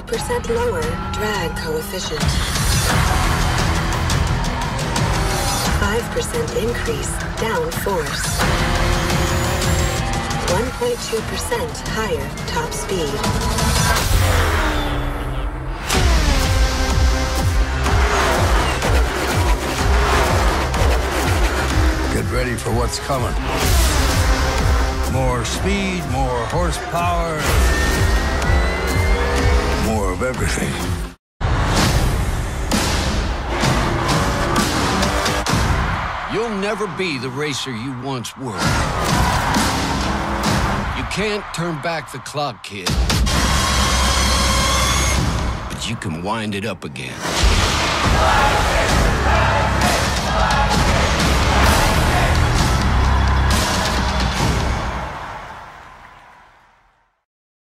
5% lower drag coefficient. 5% increase down force. 1.2% higher top speed. Get ready for what's coming. More speed, more horsepower, everything. You'll never be the racer you once were. You can't turn back the clock, kid. But you can wind it up again.